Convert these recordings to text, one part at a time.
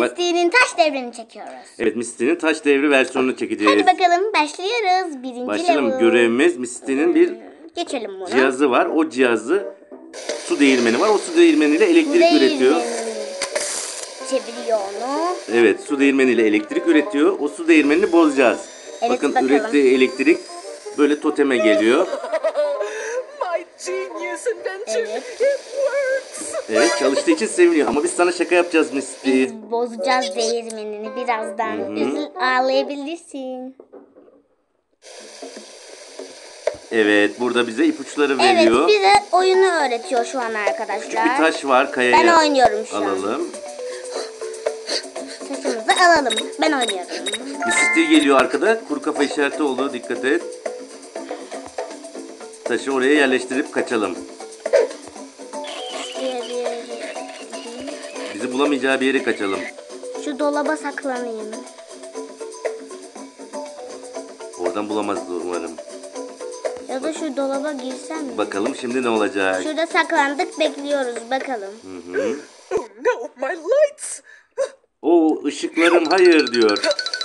Misty'nin taş devrini çekiyoruz. Evet Misty'nin taş devri versiyonunu çekeceğiz. Hadi bakalım başlıyoruz. Birinci Başlayalım. level. Görevimiz Misty'nin bir Geçelim bunu. cihazı var. O cihazı su değirmeni var. O su değirmeniyle elektrik değil üretiyor. Çeviriyor onu. Evet su değirmeniyle elektrik üretiyor. O su değirmenini bozacağız. Evet, Bakın bakalım. ürettiği elektrik böyle toteme geliyor. My genius invention. Evet. It works. Evet çalıştığı için seviniyor. Ama biz sana şaka yapacağız Misty. Biz bozacağız değirmenini birazdan. Üzül ağlayabilirsin. Evet burada bize ipuçları Evet veriyor. bize oyunu öğretiyor şu an arkadaşlar. Bir taş var kayaya. Ben oynuyorum şu an. Alalım. Taşımızı alalım. Ben oynuyorum. Misty geliyor arkada. Kuru kafa işareti oldu. Dikkat et. Taşı oraya yerleştirip kaçalım. Bulamayacağı bir yere kaçalım. Şu dolaba saklanayım. Oradan bulamaz umarım. Ya da şu dolaba girsem mi? Bakalım şimdi ne olacak? Şurada saklandık bekliyoruz bakalım. Oh no, my lights. O ışıklarım hayır diyor.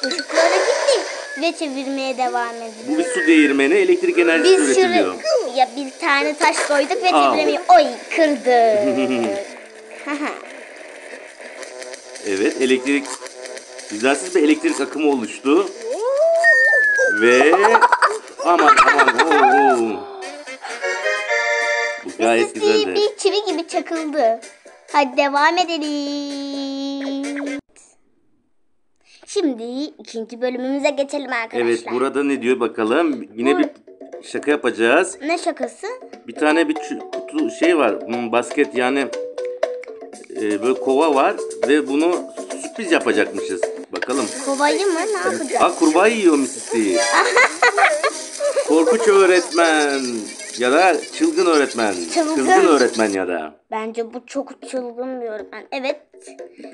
Işıklara gittik ve çevirmeye devam Bu ediyoruz. bir su değirmeni elektrik enerjisi Biz şuraya üretiliyor. ya bir tane taş koyduk ve çeviremeyi oy kırdık. Evet elektrik düzensiz bir elektrik akımı oluştu. Ve aman aman oo. Bu gayet Sesi güzeldi. bir çivi gibi çakıldı. Hadi devam edelim. Şimdi ikinci bölümümüze geçelim arkadaşlar. Evet burada ne diyor bakalım. Yine bir şaka yapacağız. Ne şakası? Bir tane bir çu- kutu şey var. hmm, Basket yani e, böyle kova var ve bunu sürpriz yapacakmışız. Bakalım. Kovayı mı? Ne yapacağız? Aa kurbağa yiyor Mississippi. Korkunç öğretmen ya da çılgın öğretmen. Çılgın. Kızgın öğretmen ya da. Bence bu çok çılgın bir öğretmen. Evet.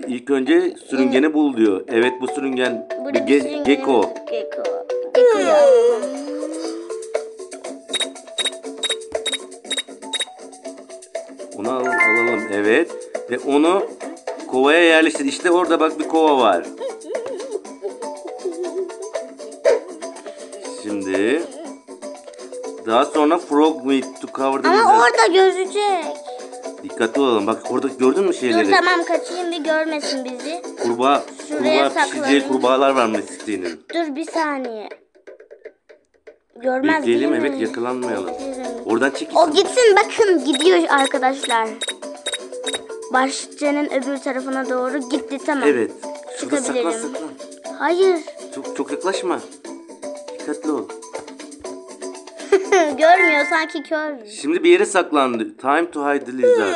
İlk önce sürüngeni bul diyor. Evet bu sürüngen bir Burada ge- bir sürü gecko. Gecko. Gecko yazdım. Onu al- alalım. Evet. Ve onu kovaya yerleştir. İşte orada bak bir kova var. Şimdi daha sonra frog meat to cover Ama lizard. orada gözecek. Dikkatli olalım. Bak orada gördün mü şeyleri? Dur tamam kaçayım bir görmesin bizi. Kurbağa, Şuraya kurbağa pişireceği saklanayım. kurbağalar var Mississippi'nin. Dur bir saniye. Görmez Bekleyelim değil mi? evet yakalanmayalım. Bekleyelim. Oradan çekil. O gitsin bakın gidiyor arkadaşlar. Bahçenin öbür tarafına doğru gitti tamam. Evet. Şurada saklan Çıkabilirim. saklan. Hayır. Çok, çok yaklaşma. Dikkatli ol. Görmüyor sanki kör. Şimdi bir yere saklandı. Time to hide the lizard.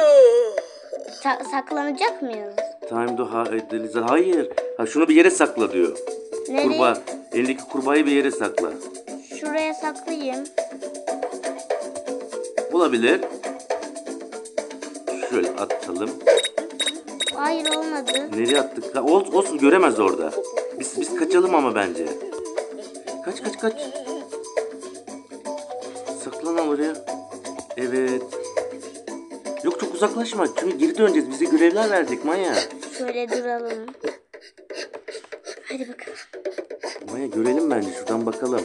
Sa- saklanacak mıyız? Time to hide the lizard. Hayır. Ha, şunu bir yere sakla diyor. Nereye? Kurbağa. Elindeki kurbağayı bir yere sakla. Şuraya saklayayım. Olabilir. Şöyle atalım. Hayır olmadı. Nereye attık? Ol- olsun göremez orada. Biz biz kaçalım ama bence. Kaç kaç kaç. Saklan oraya. Evet. Yok çok uzaklaşma. Çünkü geri döneceğiz. Bize görevler verecek Maya. Şöyle duralım. Hadi bakalım. Maya görelim bence. Şuradan bakalım.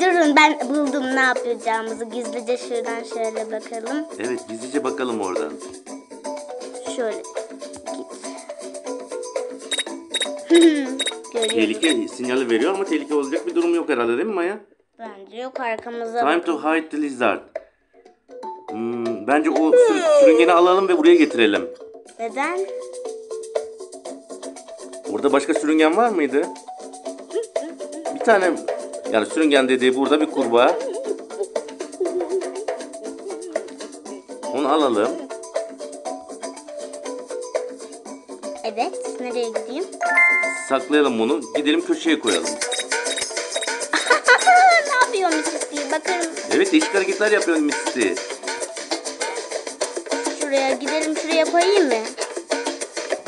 Durun ben buldum ne yapacağımızı. Gizlice şuradan şöyle bakalım. Evet gizlice bakalım oradan. Şöyle. Tehlike sinyali veriyor ama tehlike olacak bir durum yok herhalde değil mi Maya? Bence yok arkamıza Time bakın. to hide the lizard. Hmm, bence o sür- sürüngeni alalım ve buraya getirelim. Neden? Orada başka sürüngen var mıydı? Bir tane yani sürüngen dediği burada bir kurbağa. Onu alalım. Nereye gideyim? Saklayalım bunu. Gidelim köşeye koyalım. ne yapıyor Mississippi? Bakın Evet değişik hareketler yapıyor Misty. şuraya gidelim şuraya koyayım mı?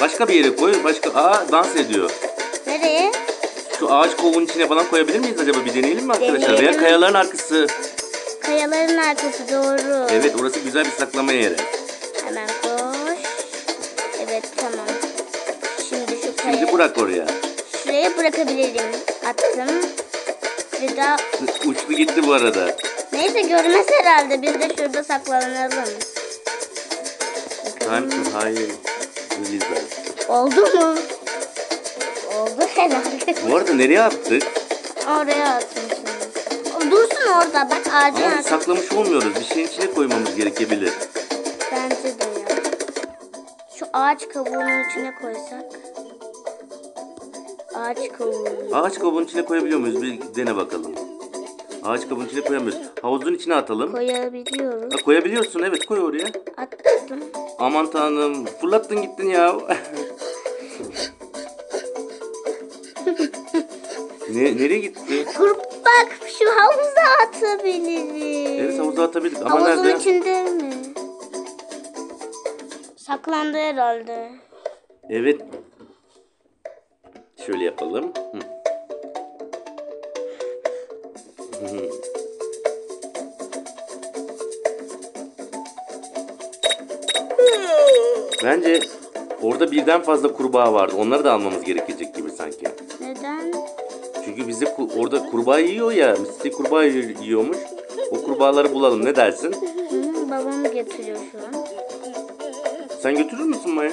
Başka bir yere koy. Başka Aa dans ediyor. Nereye? Şu ağaç kovuğun içine falan koyabilir miyiz acaba? Bir deneyelim mi arkadaşlar? Veya Deneyelim. kayaların arkası. Kayaların arkası doğru. Evet orası güzel bir saklama yeri. Bırak oraya. Şuraya bırakabilirim. Attım. Bir daha Uçtu gitti bu arada. Neyse görmez herhalde. Biz de şurada saklanalım. Time to lizard. Oldu mu? Oldu herhalde. Bu arada nereye attık? Oraya atmışım. Dursun orada. Bak ağacın Ama saklamış olmuyoruz. Bir şeyin içine koymamız gerekebilir. Bence de ya. Şu ağaç kabuğunun içine koysak. Ağaç kabuğu. Ağaç kabuğunun içine koyabiliyor muyuz? Bir dene bakalım. Ağaç kabuğunun içine koyamıyoruz. Havuzun içine atalım. Koyabiliyoruz. Ha, koyabiliyorsun evet koy oraya. Attım. Aman tanrım fırlattın gittin ya. ne, nereye gitti? Bak şu havuza atabiliriz. Evet havuza atabildik ama Havuzun nerede? içinde mi? Saklandı herhalde. Evet. Şöyle yapalım. Hı. Hı. Bence orada birden fazla kurbağa vardı. Onları da almamız gerekecek gibi sanki. Neden? Çünkü bize ku- orada kurbağa yiyor ya. Misli kurbağa yi- yiyormuş. O kurbağaları bulalım. Ne dersin? Hı, babam getiriyor şu an. Sen götürür müsün Maya?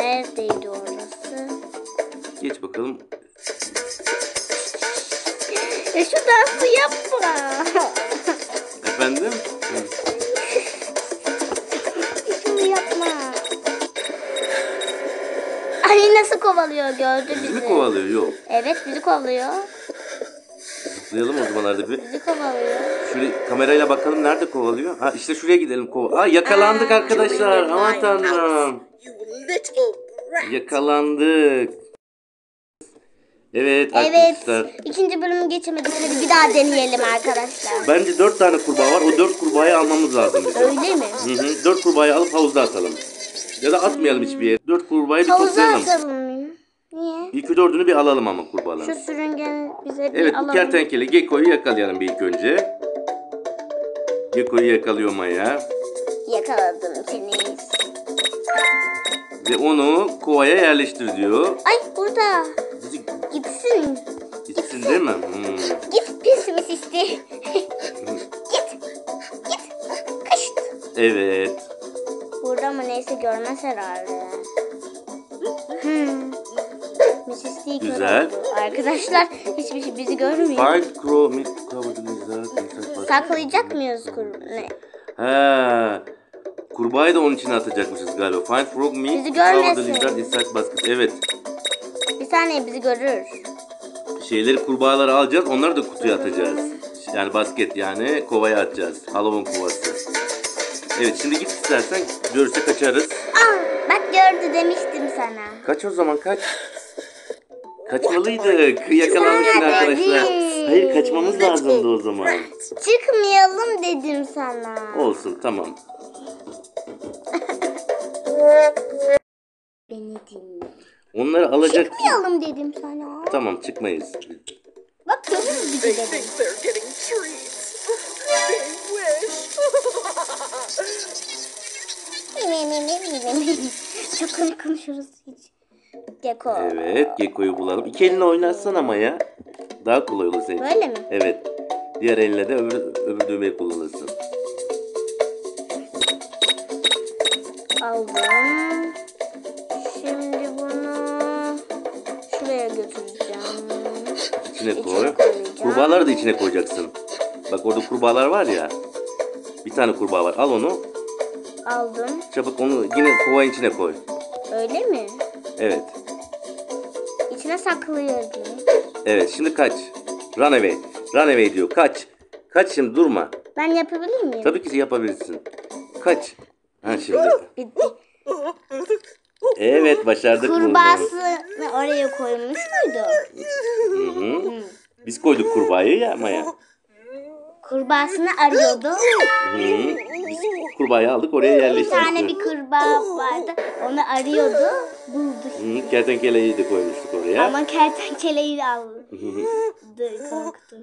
Neredeydi orası? Geç bakalım. E şu dansı yapma. Efendim? Şunu yapma. Ay nasıl kovalıyor gördü Bizi bizi. kovalıyor? Yok. Evet bizi kovalıyor. Zıplayalım o zaman arada bir. Bizi kovalıyor. Şuraya kamerayla bakalım nerede kovalıyor? Ha işte şuraya gidelim. Kova ha yakalandık arkadaşlar. Aman tanrım. You little brat. Yakalandık. Evet Evet. arkadaşlar. ikinci bölümü geçemedik. Hadi bir daha deneyelim arkadaşlar. Bence dört tane kurbağa var. O dört kurbağayı almamız lazım bizim. Öyle mi? Hı hı. Dört kurbağayı alıp havuzda atalım. Ya da atmayalım hiçbir yere. Dört kurbağayı bir Havuza toplayalım. atalım mı? Niye? İlk dördünü bir alalım ama Şu kurbağaları. sürüngen bize bir Evet bu alalım. kertenkele Gekko'yu yakalayalım bir ilk önce. Gekko'yu yakalıyor Maya. Yakaladım seni. Ve onu kovaya yerleştir diyor. Ay burada. Gitsin. gitsin değil mi? Hmm. Git pis misisti. Git. Git. Kaşt. Evet. Burada mı neyse görmez herhalde. Hmm. Güzel. Arkadaşlar hiçbir şey bizi görmüyor. Find crow meat covered in basket. Saklayacak mıyız kur? Ne? He. Kurbağayı da onun içine atacakmışız galiba. Find frog meat Bizi görmesin. inside basket. Evet. Bir saniye bizi görür. Şeyleri kurbağaları alacağız. Onları da kutuya atacağız. Yani basket yani kovaya atacağız. Halloween kovası. Evet şimdi git istersen görürse kaçarız. Aa, bak gördü demiştim sana. Kaç o zaman kaç. Kaçmalıydık. Yakalanmışsın Sana arkadaşlar. dedim. Hayır kaçmamız lazımdı o zaman. Çıkmayalım dedim sana. Olsun tamam. Beni dinle. Onları alacak. Çıkmayalım dedim sana. Tamam çıkmayız. Bak görür They dedim. think they're getting treats. They wish. Çok komik konuşuruz hiç. Geko. Evet Gekko'yu bulalım. İki elinle oynatsan ama ya. Daha kolay olur senin için. Böyle mi? Evet. Diğer elinle de öbür, öbür düğmeyi kullanırsın. Aldım. Şimdi bunu şuraya götüreceğim. İçine koy. Kurbağaları da içine koyacaksın. Bak orada kurbağalar var ya. Bir tane kurbağa var. Al onu. Aldım. Çabuk onu yine kovanın içine koy. Öyle mi? Evet. İçine saklıyorum. Evet şimdi kaç. Run away. Run away diyor. Kaç. Kaç şimdi durma. Ben yapabilir miyim? Tabii ki yapabilirsin. Kaç. Ha şimdi. Bitti. Evet başardık bunu. Kurbağasını oraya koymuş muydu? Hı hı. Biz koyduk kurbağayı ya Maya. Kurbağasını arıyordu. Hı. Biz kurbağayı aldık oraya Bir yerleştirdik. tane bir kurbağa vardı. Onu arıyordu. Buldu. Hı, kertenkeleyi de koymuştuk oraya. Ama kertenkeleyi de aldı. Korktum.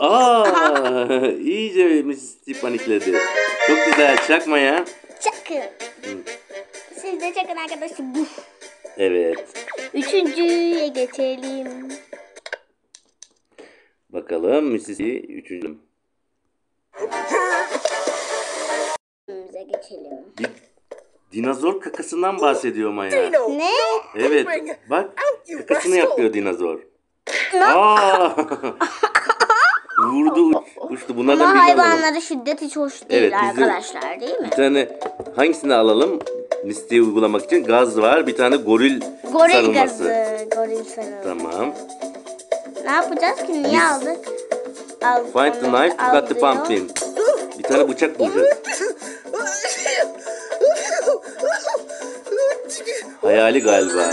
Aa, iyice Mrs. panikledi. Çok güzel çakma ya. Çakın. Siz de çakın arkadaşlar. Evet. Üçüncüye geçelim. Bakalım Mississippi üçüncü. Geçelim. Bir dinozor kakasından bahsediyor Maya. Dino. Ne? Evet. Bak kakasını yapıyor dinozor. Aa! Vurdu uç, uçtu. Bunlardan Ama birini alalım. hayvanlara şiddet hiç hoş değil Evet, arkadaşlar değil mi? Bir tane hangisini alalım? Listeye uygulamak için gaz var. Bir tane goril, Goril sarılması. gazı. Goril sarılması. Tamam. Ne yapacağız ki? Niye Biz- aldık? Al, Find the onları knife, cut the pumpkin. Bir tane bıçak bulacağız. Hayali galiba.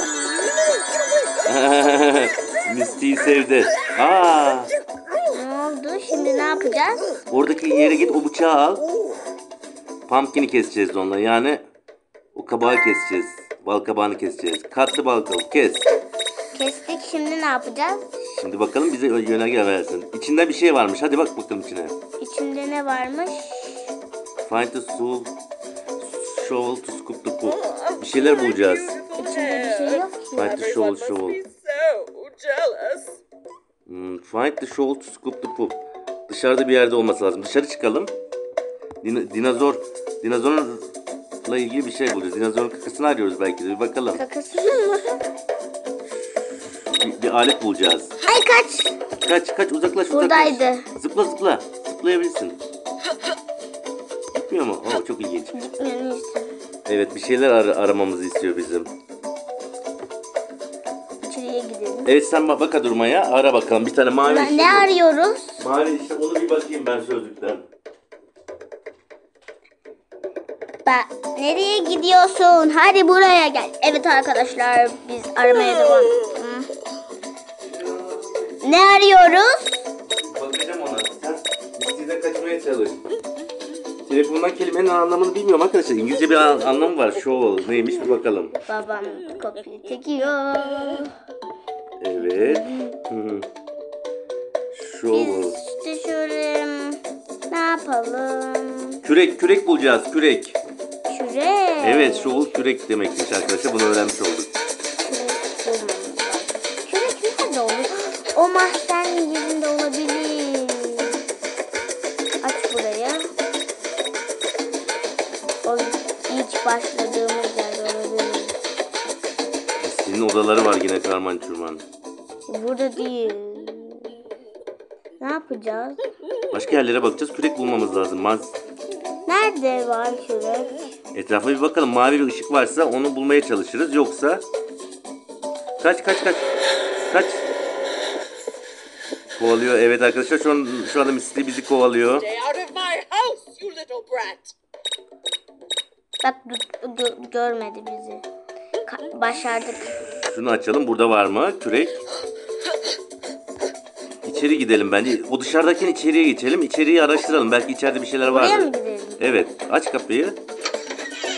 Misty'yi sevdi. Aa? Şimdi ne yapacağız? oradaki yere git o bıçağı al. Pumpkin'i keseceğiz onunla. Yani o kabağı keseceğiz. Bal kabağını keseceğiz. Katlı bal kabağı kes. Kestik. Şimdi ne yapacağız? Şimdi bakalım bize yönerge versin. İçinde bir şey varmış. Hadi bak bakalım içine. İçinde ne varmış? Find the soul shovel to scoop the poop. Bir şeyler bulacağız. İçinde bir şey yok ki. Find the shovel shovel. Hmm, find the shovel to scoop the poop. Dışarıda bir yerde olması lazım. Dışarı çıkalım. Din- dinozor, dinozorla ilgili bir şey bulacağız. Dinozorun kakasını arıyoruz belki de. Bir bakalım. Kakası mı? Bir, bir alet bulacağız. Ay kaç. Kaç kaç uzaklaş uzaklaş. Buradaydı. Zıpla zıpla. Zıplayabilirsin. Gitmiyor mu? Oo, çok ilginç. Evet bir şeyler ar- aramamızı istiyor bizim. Evet sen bak, baka durmaya ara bakalım. Bir tane mavi Ne, arıyoruz? Mavi işte onu bir bakayım ben sözlükten. Ben nereye gidiyorsun? Hadi buraya gel. Evet arkadaşlar biz aramaya devam. Hı. Ne arıyoruz? Bakacağım ona. Sen sizden kaçmaya çalış. Telefondan kelimenin anlamını bilmiyorum arkadaşlar. İngilizce bir an- anlamı var. Show neymiş bir bakalım. Babam kopya çekiyor. Evet. Hı. Show. Biz işte şöyle ne yapalım? Kürek kürek bulacağız kürek. Şuraya. Evet show kürek demekmiş arkadaşlar. Bunu öğrenmiş olduk. Kürek bulmamız lazım. Kürek nerede olur? O mahzen odaları var yine karman çurman. Burada değil. Ne yapacağız? Başka yerlere bakacağız. Kürek bulmamız lazım. Maz Nerede var kürek? Etrafa bir bakalım. Mavi bir ışık varsa onu bulmaya çalışırız. Yoksa kaç kaç kaç kaç kovalıyor. Evet arkadaşlar şu an şu anda Misty bizi kovalıyor. Bak gö- gö- görmedi bizi. Ka- başardık. Şunu açalım. Burada var mı kürek? İçeri gidelim bence. O dışarıdakini içeriye geçelim. İçeriği araştıralım. Belki içeride bir şeyler Buraya mı gidelim? Evet. Aç kapıyı.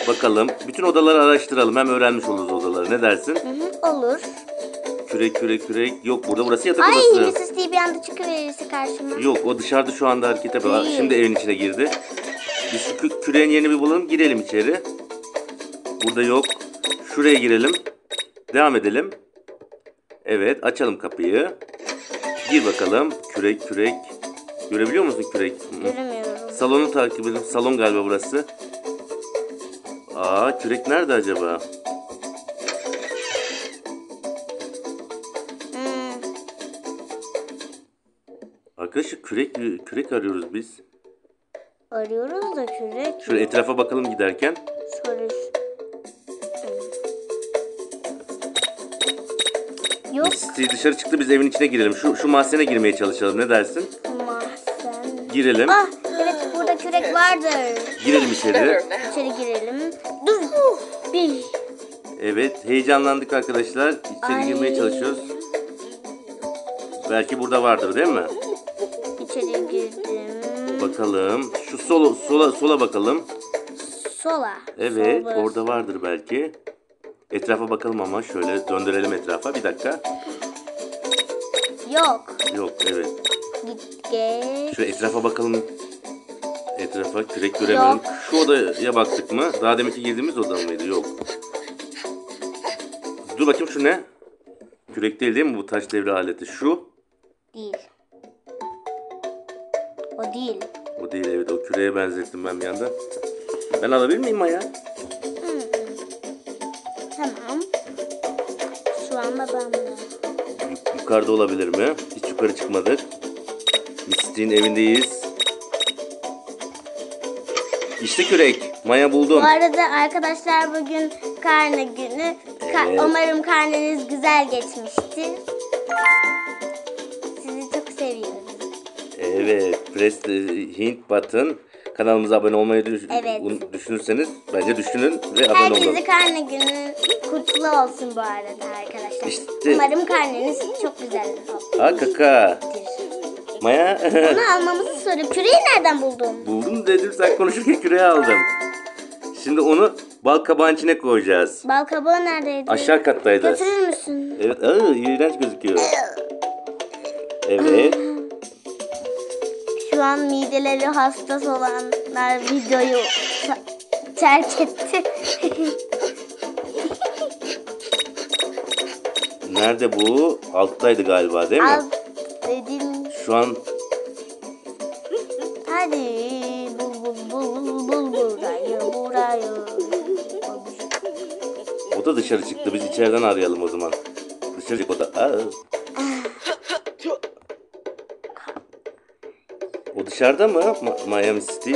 Bakalım. Bütün odaları araştıralım. Hem öğrenmiş oluruz odaları. Ne dersin? Hı hı, olur. Kürek kürek kürek. Yok burada burası yatak Ay odası. Mrs. T bir anda çıkıverirse karşıma. Yok o dışarıda şu anda hareket yapıyor. Şimdi evin içine girdi. Biz şu kü- küreğin yerini bir bulalım girelim içeri. Burada yok. Şuraya girelim. Devam edelim. Evet açalım kapıyı. Gir bakalım. Kürek kürek. Görebiliyor musun kürek? Göremiyorum. Salonu takip edelim. Salon galiba burası. Aa kürek nerede acaba? Hmm, Arkadaşlar kürek kürek arıyoruz biz. arıyoruz da kürek. Şöyle etrafa bakalım giderken. Şöyle. Yok Misty dışarı çıktı biz evin içine girelim. Şu, şu mahzene girmeye çalışalım. Ne dersin? mahzen. Girelim. Ah evet burada kürek vardır. Girelim içeri. İçeri girelim. Dur. Bir. Evet heyecanlandık arkadaşlar. İçeri Ay. girmeye çalışıyoruz. Belki burada vardır değil mi? İçeri girdim. Bakalım. Şu sola sola sola bakalım. Sola. Evet Sol orada vardır belki. Etrafa bakalım ama şöyle döndürelim etrafa. Bir dakika. Yok. Yok evet. Git geç. Şöyle etrafa bakalım. Etrafa kürek göremiyorum. Yok. Şu odaya baktık mı? Daha deminki girdiğimiz oda mıydı? Yok. Dur bakayım şu ne? Kürek değil değil mi bu taş devri aleti? Şu. Değil. O değil. O değil evet o küreğe benzettim ben bir anda. Ben alabilir miyim Maya? Babamda. Yukarıda olabilir mi? Hiç yukarı çıkmadık. Mistik'in evindeyiz. İşte kürek. Maya buldum. Bu arada arkadaşlar bugün karne günü. Ka- Evet. Umarım karneniz güzel geçmiştir. Sizi çok seviyorum. Evet. Press the Hint button. Kanalımıza abone olmayı düş- Evet. un- düşünürseniz bence düşünün ve abone olun. Herkese karne günü kutlu olsun bu arada arkadaşlar. İşte- Umarım karneniz çok güzel Ha kaka. Maya Onu almamızı soruyorum. Küreği nereden buldun? buldum dedim sen konuşurken küreği aldım. Şimdi onu bal kabağın içine koyacağız. Bal kabağı neredeydi? Aşağı kattaydı. Götürür müsün? Evet, aa, iğrenç gözüküyor. Evet. Şu an mideleri hassas olanlar videoyu terk etti. Nerede bu? Alttaydı galiba değil mi? Al dedim. Şu an Hadi bul bul bul bul burayı burayı. o da dışarı çıktı. Biz içeriden arayalım o zaman. Dışarı çık o da. Aa. O dışarıda mı? Ma- Miami City?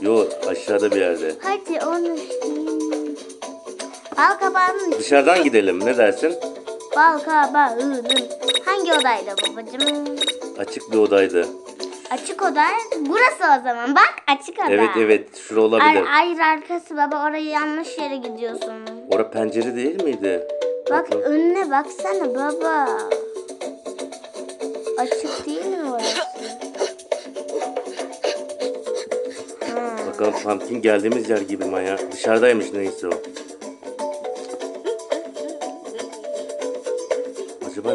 Yo aşağıda bir yerde. Hadi onu. Bal kabağının Dışarıdan gidelim. Ne dersin? Bal kabağının hangi odaydı babacığım? Açık bir odaydı. Açık oda. Burası o zaman. Bak açık oda. Evet evet. Şura Ay, olabilir. hayır arkası baba oraya yanlış yere gidiyorsun. Ora pencere değil miydi? Bak Bakın. önüne baksana baba. Açık değil mi orası? Bakalım pumpkin geldiğimiz yer gibi Maya. Dışarıdaymış neyse o.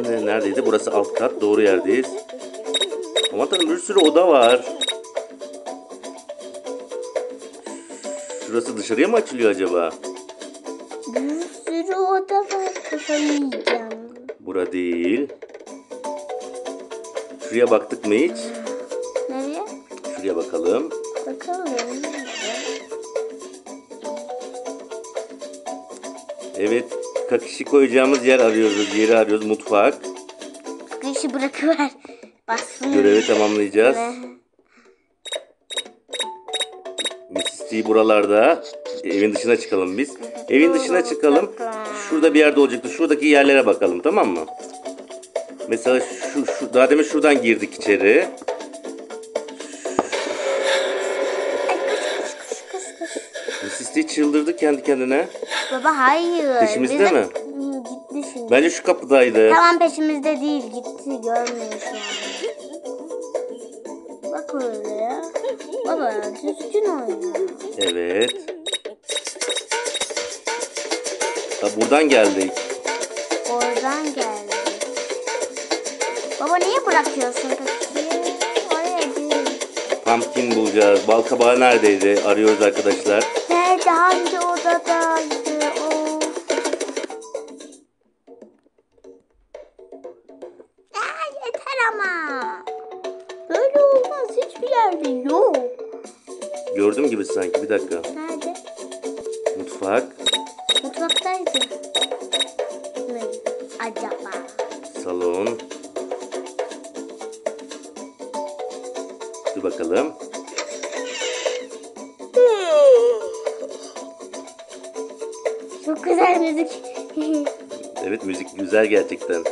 Ne, neredeydi? Burası alt kat. Doğru yerdeyiz. Ama tanrım bir sürü oda var. Şurası dışarıya mı açılıyor acaba? Bir sürü oda var yiyeceğim. Bura değil. Şuraya baktık mı hiç? Nereye? Şuraya bakalım. Bakalım. Evet. Kakişi koyacağımız yer arıyoruz. Yeri arıyoruz. Mutfak. İşi bırakıver. Bassın. Görevi tamamlayacağız. Ne? Mississippi buralarda. Evin dışına çıkalım biz. Evin dışına çıkalım. Şurada bir yerde olacaktı. Şuradaki yerlere bakalım tamam mı? Mesela şu, şu daha demin şuradan girdik içeri. Mississippi çıldırdı kendi kendine. Baba hayır. Peşimizde Bize- mi? Gitti şimdi. Bence şu kapıdaydı. Tamam peşimizde değil gitti görmüyor şu an. Bak öyle ya. Baba düzgün oyna. Evet. Ha, buradan geldik. Oradan geldi. Baba niye bırakıyorsun peki? Oraya değil. Pumpkin bulacağız. Bal kabağı neredeydi? Arıyoruz arkadaşlar. Nerede hangi odadaydı Acaba? Salon. Dur bakalım. Çok güzel müzik. Evet müzik güzel gerçekten.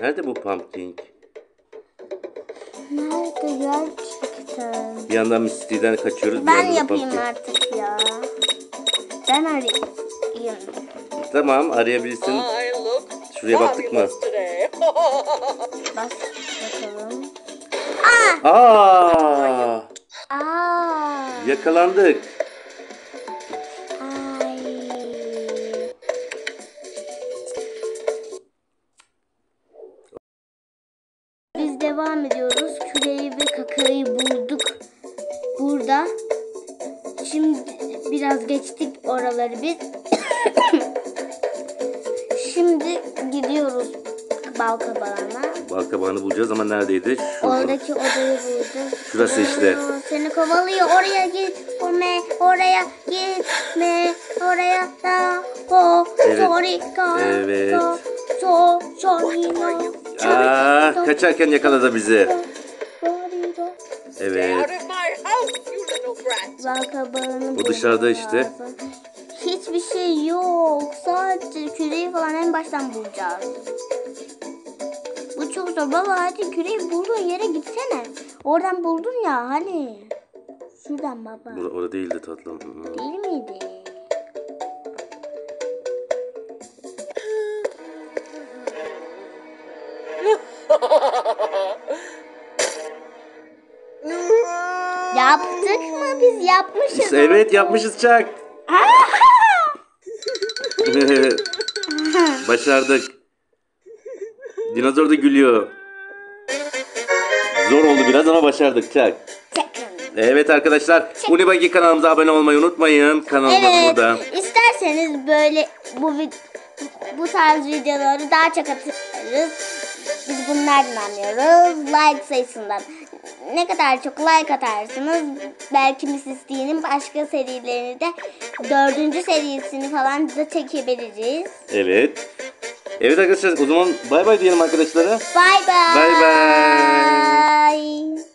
Nerede bu pumpkin? Nerede gerçekten? Bir yandan Misty'den kaçıyoruz. bir Ben yandan yapayım pumpkin. artık. Ben arayayım. Tamam arayabilirsin. Şuraya baktık mı? Bas bakalım. Aa! Aa. Yakalandık. Aa, kaçarken yakaladı bizi. Evet. Bu dışarıda işte. Hiçbir şey yok. Sadece küreği falan en baştan bulacağız. Bu çok zor. Baba hadi küreği bulduğun yere gitsene. Oradan buldun ya hani. Şuradan baba. Orada, orada değildi tatlım. Hmm. Değil miydi? Yapmışız. Evet yapmışız Çak. Başardık. Dinozor da gülüyor. Zor oldu biraz ama başardık Çak. Evet arkadaşlar. Unibagi kanalımıza abone olmayı unutmayın. Kanalımız Evet. burada. İsterseniz böyle bu bu tarz videoları daha çok atarız. Biz bunlardan anlıyoruz. Like sayısından. Ne kadar çok like atarsınız belki Mrs. D'nin başka serilerini de dördüncü serisini falan da çekebiliriz. Evet. Evet arkadaşlar o zaman bay bay diyelim arkadaşlara. Bye. Bye bye. bye.